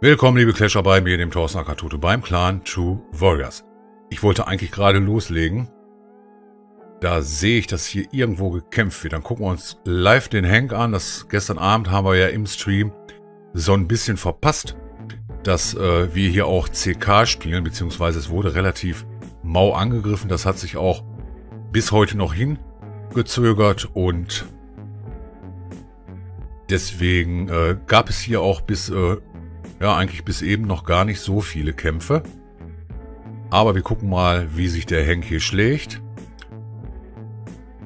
Willkommen, liebe Clasher, bei mir, dem Thorsten Akatutu, beim Clan True Warriors. Ich wollte eigentlich gerade loslegen. Da sehe ich, dass hier irgendwo gekämpft wird. Dann gucken wir uns live den Hank an. Das gestern Abend haben wir ja im Stream so ein bisschen verpasst, dass äh, wir hier auch CK spielen, beziehungsweise es wurde relativ mau angegriffen. Das hat sich auch bis heute noch hingezögert und deswegen äh, gab es hier auch bis äh, ja, eigentlich bis eben noch gar nicht so viele Kämpfe. Aber wir gucken mal, wie sich der Henk hier schlägt.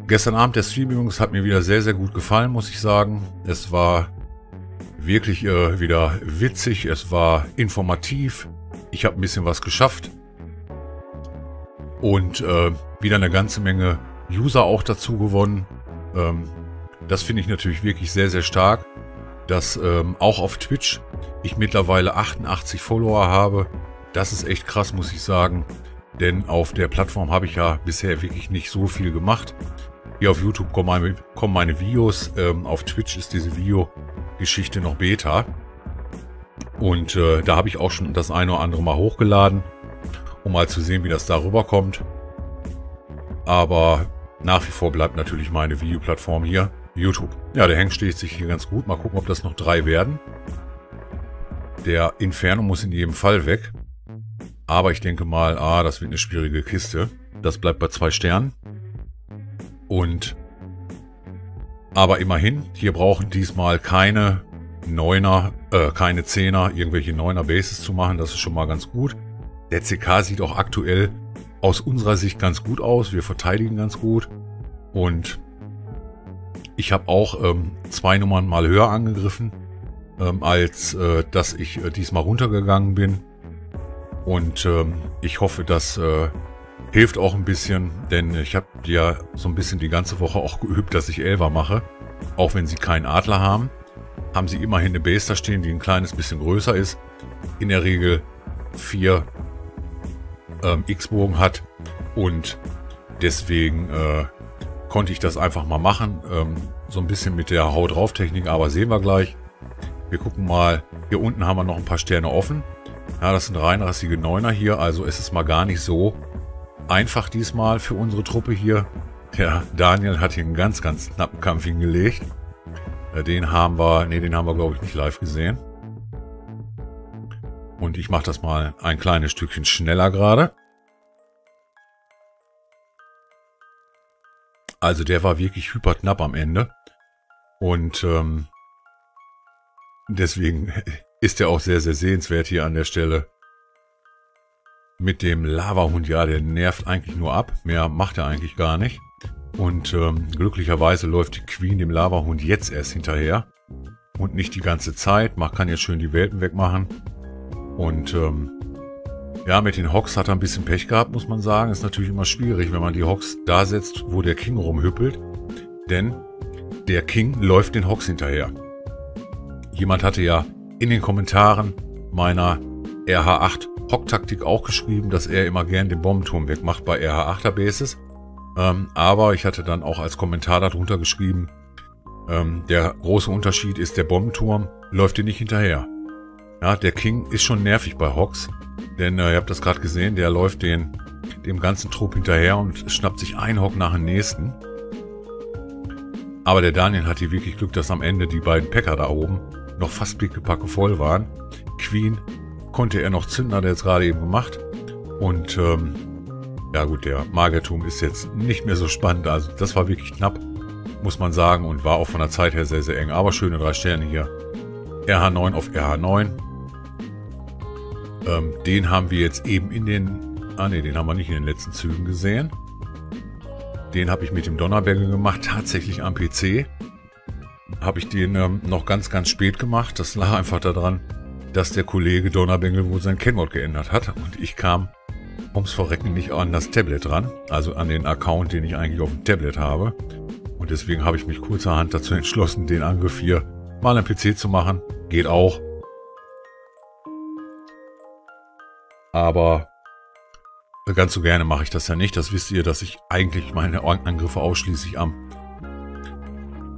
Gestern Abend der Stream übrigens hat mir wieder sehr, sehr gut gefallen, muss ich sagen. Es war wirklich äh, wieder witzig, es war informativ. Ich habe ein bisschen was geschafft. Und äh, wieder eine ganze Menge User auch dazu gewonnen. Ähm, das finde ich natürlich wirklich sehr, sehr stark dass ähm, auch auf Twitch ich mittlerweile 88 Follower habe. Das ist echt krass, muss ich sagen. Denn auf der Plattform habe ich ja bisher wirklich nicht so viel gemacht. Hier auf YouTube kommen meine, kommen meine Videos. Ähm, auf Twitch ist diese Videogeschichte noch Beta. Und äh, da habe ich auch schon das eine oder andere mal hochgeladen, um mal zu sehen, wie das darüber kommt. Aber nach wie vor bleibt natürlich meine Videoplattform hier. YouTube. Ja, der Hank steht sich hier ganz gut. Mal gucken, ob das noch drei werden. Der Inferno muss in jedem Fall weg. Aber ich denke mal, ah, das wird eine schwierige Kiste. Das bleibt bei zwei Sternen. Und aber immerhin, hier brauchen diesmal keine Neuner, äh, keine Zehner, irgendwelche Neuner Bases zu machen. Das ist schon mal ganz gut. Der CK sieht auch aktuell aus unserer Sicht ganz gut aus. Wir verteidigen ganz gut. Und ich habe auch ähm, zwei Nummern mal höher angegriffen, ähm, als äh, dass ich äh, diesmal runtergegangen bin. Und ähm, ich hoffe, das äh, hilft auch ein bisschen, denn ich habe ja so ein bisschen die ganze Woche auch geübt, dass ich Elver mache. Auch wenn sie keinen Adler haben, haben sie immerhin eine Base da stehen, die ein kleines bisschen größer ist. In der Regel vier ähm, X-Bogen hat und deswegen äh, konnte ich das einfach mal machen. Ähm, so ein bisschen mit der Haut drauf Technik, aber sehen wir gleich. Wir gucken mal. Hier unten haben wir noch ein paar Sterne offen. Ja, das sind reinrassige Neuner hier, also es ist mal gar nicht so einfach diesmal für unsere Truppe hier. Der Daniel hat hier einen ganz, ganz knappen Kampf hingelegt. Äh, den haben wir, nee, den haben wir glaube ich nicht live gesehen. Und ich mache das mal ein kleines Stückchen schneller gerade. Also der war wirklich hyperknapp am Ende. Und ähm, deswegen ist er auch sehr, sehr sehenswert hier an der Stelle. Mit dem Lavahund, ja, der nervt eigentlich nur ab. Mehr macht er eigentlich gar nicht. Und ähm, glücklicherweise läuft die Queen dem Lavahund jetzt erst hinterher. Und nicht die ganze Zeit. Man kann jetzt schön die Welten wegmachen. Und ähm, ja, mit den Hawks hat er ein bisschen Pech gehabt, muss man sagen. Ist natürlich immer schwierig, wenn man die Hawks da setzt, wo der King rumhüppelt. Denn der King läuft den Hawks hinterher. Jemand hatte ja in den Kommentaren meiner RH8 Hawk-Taktik auch geschrieben, dass er immer gern den Bombenturm wegmacht bei RH8er Bases. Ähm, aber ich hatte dann auch als Kommentar darunter geschrieben, ähm, der große Unterschied ist, der Bombenturm läuft dir nicht hinterher. Ja, der King ist schon nervig bei Hawks, denn äh, ihr habt das gerade gesehen, der läuft den, dem ganzen Trupp hinterher und schnappt sich ein Hawk nach dem nächsten. Aber der Daniel hatte wirklich Glück, dass am Ende die beiden Packer da oben noch fast pickepacke voll waren. Queen konnte er noch zünden, hat er jetzt gerade eben gemacht. Und ähm, ja gut, der Magertum ist jetzt nicht mehr so spannend. Also das war wirklich knapp, muss man sagen. Und war auch von der Zeit her sehr, sehr eng. Aber schöne drei Sterne hier. RH9 auf RH9. Ähm, den haben wir jetzt eben in den... Ah ne, den haben wir nicht in den letzten Zügen gesehen. Den habe ich mit dem Donnerberger gemacht, tatsächlich am PC. Habe ich den ähm, noch ganz, ganz spät gemacht. Das lag einfach daran, dass der Kollege Donnerbengel wohl sein Kennwort geändert hat. Und ich kam ums Verrecken nicht an das Tablet ran. Also an den Account, den ich eigentlich auf dem Tablet habe. Und deswegen habe ich mich kurzerhand dazu entschlossen, den Angriff hier mal am PC zu machen. Geht auch. Aber ganz so gerne mache ich das ja nicht. Das wisst ihr, dass ich eigentlich meine Angriffe ausschließlich am,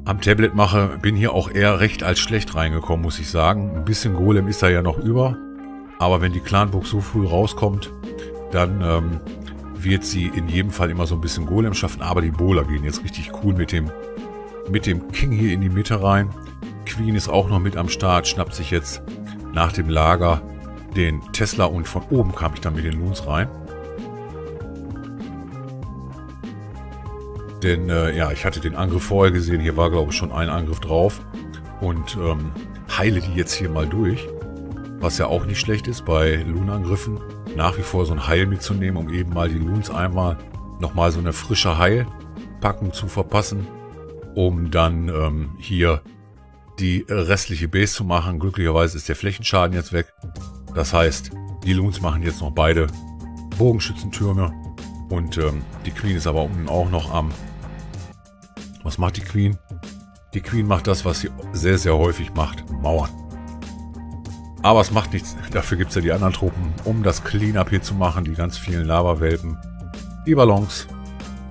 am Tablet mache. Bin hier auch eher recht als schlecht reingekommen, muss ich sagen. Ein bisschen Golem ist da ja noch über. Aber wenn die Clanburg so früh rauskommt, dann ähm, wird sie in jedem Fall immer so ein bisschen Golem schaffen. Aber die Bowler gehen jetzt richtig cool mit dem, mit dem King hier in die Mitte rein. Queen ist auch noch mit am Start, schnappt sich jetzt nach dem Lager den Tesla und von oben kam ich dann mit den Loons rein. Denn äh, ja, ich hatte den Angriff vorher gesehen. Hier war, glaube ich, schon ein Angriff drauf. Und ähm, heile die jetzt hier mal durch. Was ja auch nicht schlecht ist bei Loon-Angriffen. Nach wie vor so ein Heil mitzunehmen, um eben mal die Loons einmal nochmal so eine frische Heilpackung zu verpassen. Um dann ähm, hier die restliche Base zu machen. Glücklicherweise ist der Flächenschaden jetzt weg. Das heißt, die Loons machen jetzt noch beide Bogenschützentürme. Und ähm, die Queen ist aber unten auch noch am was macht die Queen? Die Queen macht das, was sie sehr, sehr häufig macht. Mauern. Aber es macht nichts. Dafür gibt es ja die anderen Truppen, um das Cleanup hier zu machen. Die ganz vielen Lava-Welpen, die Ballons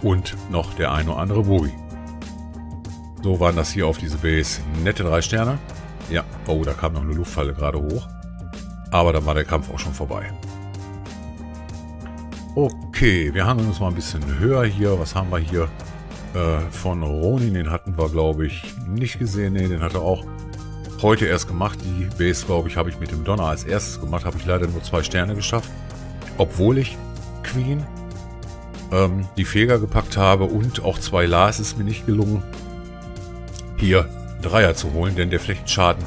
und noch der ein oder andere Bogi. So waren das hier auf diese Base. Nette drei Sterne. Ja, oh, da kam noch eine Luftfalle gerade hoch. Aber dann war der Kampf auch schon vorbei. Okay, wir hangeln uns mal ein bisschen höher hier. Was haben wir hier? Äh, von Ronin, den hatten wir, glaube ich, nicht gesehen. Ne, den hat er auch heute erst gemacht. Die Base, glaube ich, habe ich mit dem Donner als erstes gemacht. Habe ich leider nur zwei Sterne geschafft. Obwohl ich Queen ähm, die Feger gepackt habe und auch zwei La ist mir nicht gelungen, hier Dreier zu holen, denn der Flächenschaden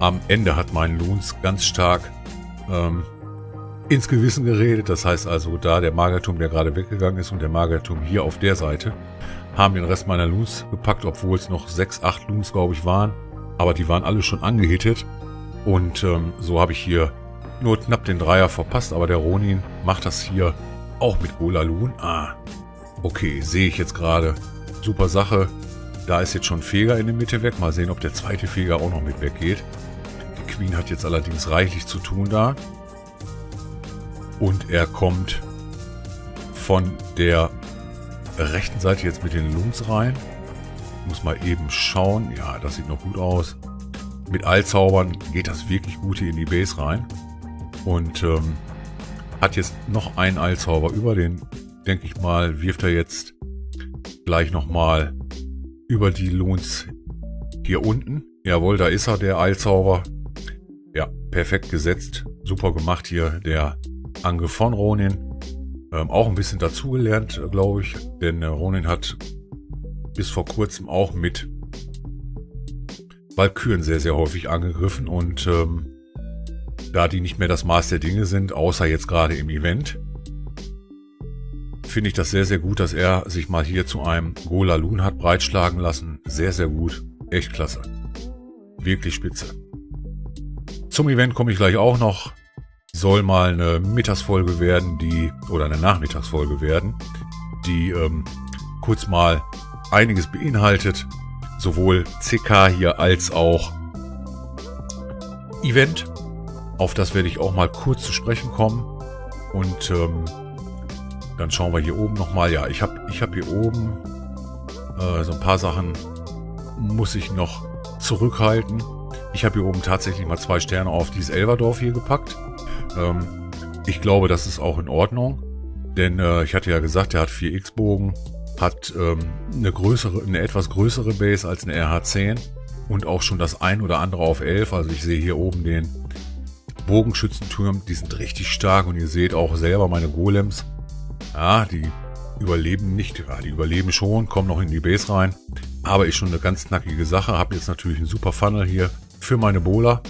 am Ende hat meinen Loons ganz stark ähm, ins Gewissen geredet. Das heißt also, da der Magerturm, der gerade weggegangen ist und der Magerturm hier auf der Seite, haben den Rest meiner Loons gepackt, obwohl es noch 6, 8 Loons, glaube ich, waren. Aber die waren alle schon angehittet. Und ähm, so habe ich hier nur knapp den Dreier verpasst. Aber der Ronin macht das hier auch mit Gola Loon. Ah, okay, sehe ich jetzt gerade. Super Sache. Da ist jetzt schon Feger in der Mitte weg. Mal sehen, ob der zweite Feger auch noch mit weggeht. Die Queen hat jetzt allerdings reichlich zu tun da. Und er kommt von der rechten Seite jetzt mit den Lungs rein. Muss mal eben schauen. Ja, das sieht noch gut aus. Mit Allzaubern geht das wirklich gut hier in die Base rein. Und ähm, hat jetzt noch einen Allzauber über. Den, denke ich mal, wirft er jetzt gleich nochmal über die Loons hier unten. Jawohl, da ist er, der Eilzauber. Ja, perfekt gesetzt. Super gemacht hier, der Angriff von Ronin. Ähm, auch ein bisschen dazugelernt, glaube ich, denn äh, Ronin hat bis vor kurzem auch mit Valkyren sehr, sehr häufig angegriffen und ähm, da die nicht mehr das Maß der Dinge sind, außer jetzt gerade im Event, finde ich das sehr, sehr gut, dass er sich mal hier zu einem Gola Loon hat breitschlagen lassen. Sehr, sehr gut. Echt klasse. Wirklich spitze. Zum Event komme ich gleich auch noch soll mal eine Mittagsfolge werden, die, oder eine Nachmittagsfolge werden, die ähm, kurz mal einiges beinhaltet. Sowohl CK hier als auch Event. Auf das werde ich auch mal kurz zu sprechen kommen. Und ähm, dann schauen wir hier oben nochmal. Ja, ich habe ich hab hier oben äh, so ein paar Sachen muss ich noch zurückhalten. Ich habe hier oben tatsächlich mal zwei Sterne auf dieses Elverdorf hier gepackt. Ähm, ich glaube, das ist auch in Ordnung. Denn äh, ich hatte ja gesagt, er hat 4x-Bogen, hat ähm, eine größere, eine etwas größere Base als eine RH10 und auch schon das ein oder andere auf 11. Also ich sehe hier oben den Bogenschützenturm, die sind richtig stark und ihr seht auch selber meine Golems. Ja, die überleben nicht, ja, die überleben schon, kommen noch in die Base rein. Aber ist schon eine ganz knackige Sache. Habe jetzt natürlich einen super Funnel hier für meine Bowler.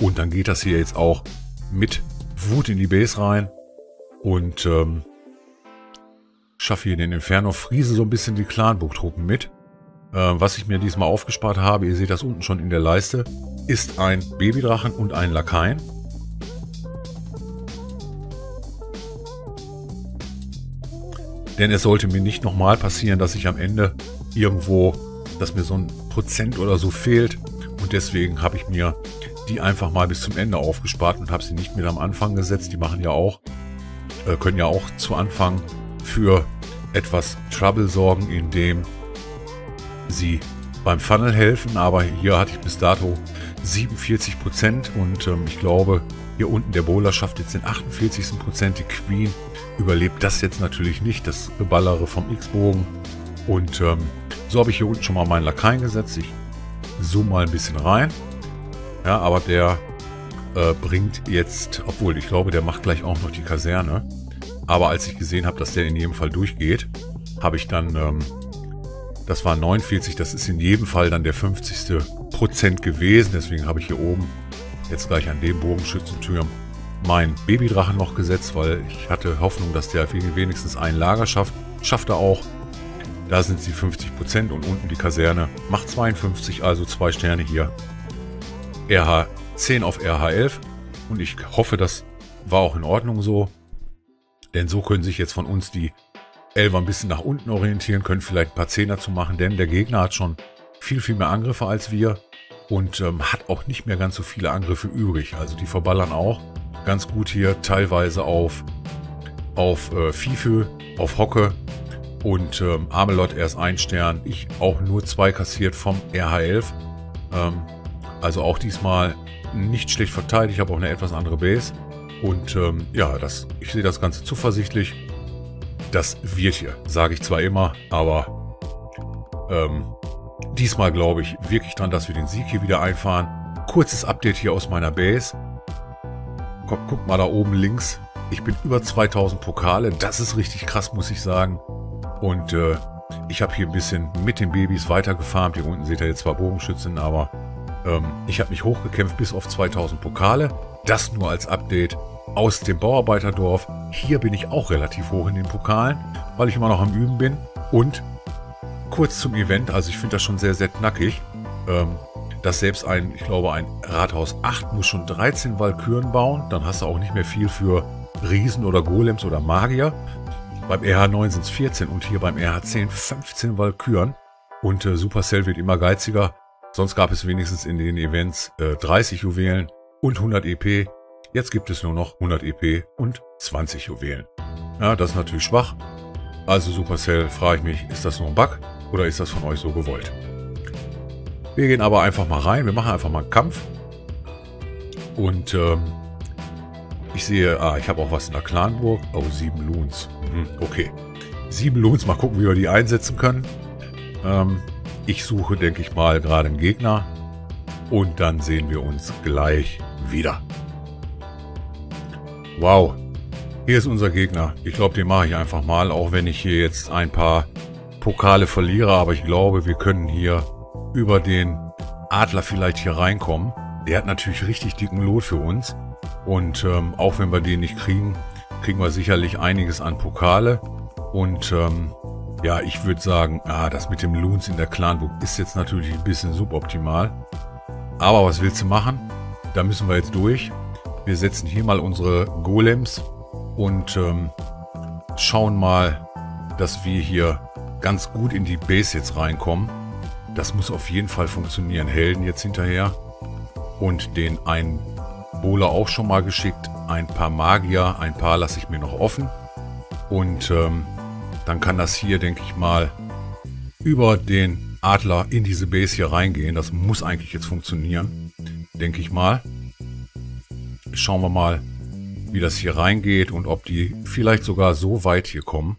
Und dann geht das hier jetzt auch mit Wut in die Base rein und ähm, schaffe hier den Inferno, friese so ein bisschen die Clanburg-Truppen mit. Äh, was ich mir diesmal aufgespart habe, ihr seht das unten schon in der Leiste, ist ein Babydrachen und ein Lakaien. Denn es sollte mir nicht nochmal passieren, dass ich am Ende irgendwo, dass mir so ein Prozent oder so fehlt. Und deswegen habe ich mir die einfach mal bis zum Ende aufgespart und habe sie nicht mit am Anfang gesetzt. Die machen ja auch, äh, können ja auch zu Anfang für etwas Trouble sorgen, indem sie beim Funnel helfen. Aber hier hatte ich bis dato 47 Prozent und ähm, ich glaube, hier unten der Bowler schafft jetzt den 48. Prozent. Die Queen überlebt das jetzt natürlich nicht, das Geballere vom X-Bogen. Und ähm, so habe ich hier unten schon mal meinen Lakaien gesetzt. Ich zoome mal ein bisschen rein. Ja, aber der äh, bringt jetzt, obwohl ich glaube, der macht gleich auch noch die Kaserne. Aber als ich gesehen habe, dass der in jedem Fall durchgeht, habe ich dann, ähm, das war 49, das ist in jedem Fall dann der 50. Prozent gewesen. Deswegen habe ich hier oben jetzt gleich an dem Bogenschützentürm mein Babydrachen noch gesetzt, weil ich hatte Hoffnung, dass der wenigstens ein Lager schafft. Schafft er auch. Da sind sie 50% und unten die Kaserne macht 52, also zwei Sterne hier. RH 10 auf RH 11 und ich hoffe, das war auch in Ordnung so. Denn so können sich jetzt von uns die Elfer ein bisschen nach unten orientieren, können vielleicht ein paar Zehner zu machen, denn der Gegner hat schon viel, viel mehr Angriffe als wir und ähm, hat auch nicht mehr ganz so viele Angriffe übrig. Also die verballern auch ganz gut hier teilweise auf, auf äh, Fife, auf Hocke und ähm, Amelot erst ein Stern. Ich auch nur zwei kassiert vom RH11. Ähm, also auch diesmal nicht schlecht verteilt. Ich habe auch eine etwas andere Base. Und ähm, ja, das, ich sehe das Ganze zuversichtlich. Das wird hier, sage ich zwar immer, aber ähm, diesmal glaube ich wirklich dran, dass wir den Sieg hier wieder einfahren. Kurzes Update hier aus meiner Base. Guck, guck mal da oben links. Ich bin über 2000 Pokale. Das ist richtig krass, muss ich sagen. Und äh, ich habe hier ein bisschen mit den Babys weitergefarmt. Hier unten seht ihr jetzt zwar Bogenschützen, aber ähm, ich habe mich hochgekämpft bis auf 2000 Pokale. Das nur als Update aus dem Bauarbeiterdorf. Hier bin ich auch relativ hoch in den Pokalen, weil ich immer noch am Üben bin. Und kurz zum Event, also ich finde das schon sehr, sehr knackig. Ähm, dass selbst ein, ich glaube, ein Rathaus 8 muss schon 13 Walküren bauen. Dann hast du auch nicht mehr viel für Riesen oder Golems oder Magier. Beim RH9 sind es 14 und hier beim RH10 15 Walküren. Und äh, Supercell wird immer geiziger. Sonst gab es wenigstens in den Events äh, 30 Juwelen und 100 EP. Jetzt gibt es nur noch 100 EP und 20 Juwelen. Ja, das ist natürlich schwach. Also Supercell, frage ich mich, ist das nur ein Bug oder ist das von euch so gewollt? Wir gehen aber einfach mal rein. Wir machen einfach mal einen Kampf. Und ähm, ich sehe, ah, ich habe auch was in der Clanburg. Oh, sieben Loons. Hm, okay. Sieben Loons, mal gucken, wie wir die einsetzen können. Ähm, ich suche, denke ich mal, gerade einen Gegner. Und dann sehen wir uns gleich wieder. Wow. Hier ist unser Gegner. Ich glaube, den mache ich einfach mal, auch wenn ich hier jetzt ein paar Pokale verliere. Aber ich glaube, wir können hier über den Adler vielleicht hier reinkommen. Der hat natürlich richtig dicken Lot für uns. Und ähm, auch wenn wir den nicht kriegen, kriegen wir sicherlich einiges an Pokale. Und ähm, ja, ich würde sagen, ah, das mit dem Loons in der Clanburg ist jetzt natürlich ein bisschen suboptimal. Aber was willst du machen? Da müssen wir jetzt durch. Wir setzen hier mal unsere Golems und ähm, schauen mal, dass wir hier ganz gut in die Base jetzt reinkommen. Das muss auf jeden Fall funktionieren. Helden jetzt hinterher. Und den einen Bowler auch schon mal geschickt. Ein paar Magier, ein paar lasse ich mir noch offen. Und ähm, dann kann das hier, denke ich mal, über den Adler in diese Base hier reingehen. Das muss eigentlich jetzt funktionieren, denke ich mal. Schauen wir mal, wie das hier reingeht und ob die vielleicht sogar so weit hier kommen.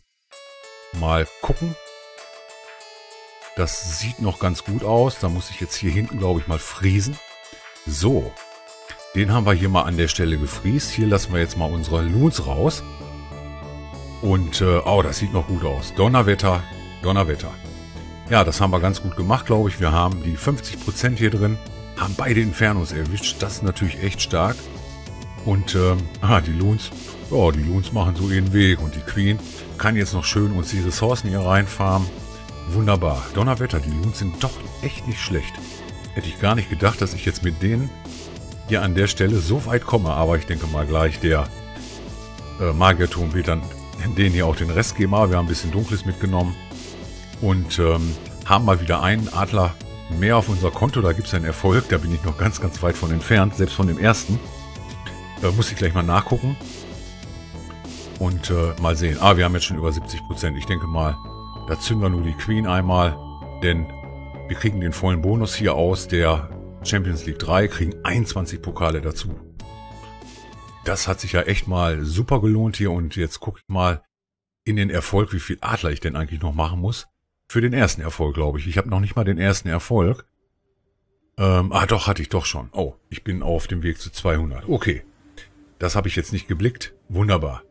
Mal gucken. Das sieht noch ganz gut aus. Da muss ich jetzt hier hinten, glaube ich, mal friesen. So, den haben wir hier mal an der Stelle gefriest. Hier lassen wir jetzt mal unsere Loons raus. Und, äh, oh, das sieht noch gut aus. Donnerwetter, Donnerwetter. Ja, das haben wir ganz gut gemacht, glaube ich. Wir haben die 50% hier drin, haben beide Infernos erwischt. Das ist natürlich echt stark. Und, ähm, ah, die Loons, ja, die Loons machen so ihren Weg. Und die Queen kann jetzt noch schön uns die Ressourcen hier reinfarmen. Wunderbar. Donnerwetter, die Loons sind doch echt nicht schlecht. Hätte ich gar nicht gedacht, dass ich jetzt mit denen hier an der Stelle so weit komme. Aber ich denke mal gleich, der äh, Magierturm wird dann denen hier auch den Rest. Aber wir haben ein bisschen Dunkles mitgenommen. Und ähm, haben mal wieder einen Adler mehr auf unser Konto. Da gibt es einen Erfolg. Da bin ich noch ganz, ganz weit von entfernt. Selbst von dem ersten. Da muss ich gleich mal nachgucken. Und äh, mal sehen. Ah, wir haben jetzt schon über 70 Prozent. Ich denke mal, da zünden wir nur die Queen einmal. Denn wir kriegen den vollen Bonus hier aus der Champions League 3, kriegen 21 Pokale dazu. Das hat sich ja echt mal super gelohnt hier. Und jetzt gucke ich mal in den Erfolg, wie viel Adler ich denn eigentlich noch machen muss. Für den ersten Erfolg, glaube ich. Ich habe noch nicht mal den ersten Erfolg. Ähm, ah, doch, hatte ich doch schon. Oh, ich bin auf dem Weg zu 200. Okay. Das habe ich jetzt nicht geblickt. Wunderbar.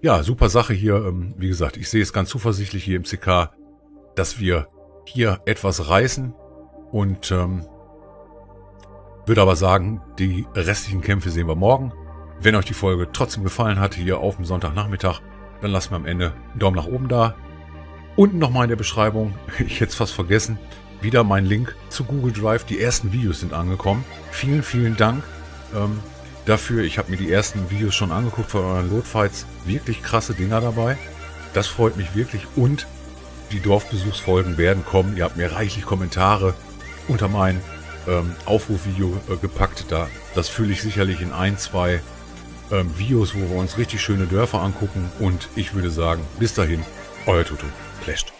Ja, super Sache hier. Ähm, wie gesagt, ich sehe es ganz zuversichtlich hier im CK, dass wir hier etwas reißen und ähm, würde aber sagen, die restlichen Kämpfe sehen wir morgen. Wenn euch die Folge trotzdem gefallen hat, hier auf dem Sonntagnachmittag, dann lasst mir am Ende einen Daumen nach oben da. Unten nochmal in der Beschreibung, ich hätte es fast vergessen, wieder mein Link zu Google Drive. Die ersten Videos sind angekommen. Vielen, vielen Dank ähm, dafür. Ich habe mir die ersten Videos schon angeguckt von euren Loadfights. Wirklich krasse Dinger dabei. Das freut mich wirklich. Und die Dorfbesuchsfolgen werden kommen. Ihr habt mir reichlich Kommentare unter mein ähm, Aufrufvideo äh, gepackt. Da, das fühle ich sicherlich in ein, zwei ähm, Videos, wo wir uns richtig schöne Dörfer angucken. Und ich würde sagen, bis dahin, euer Tutu. Flasht.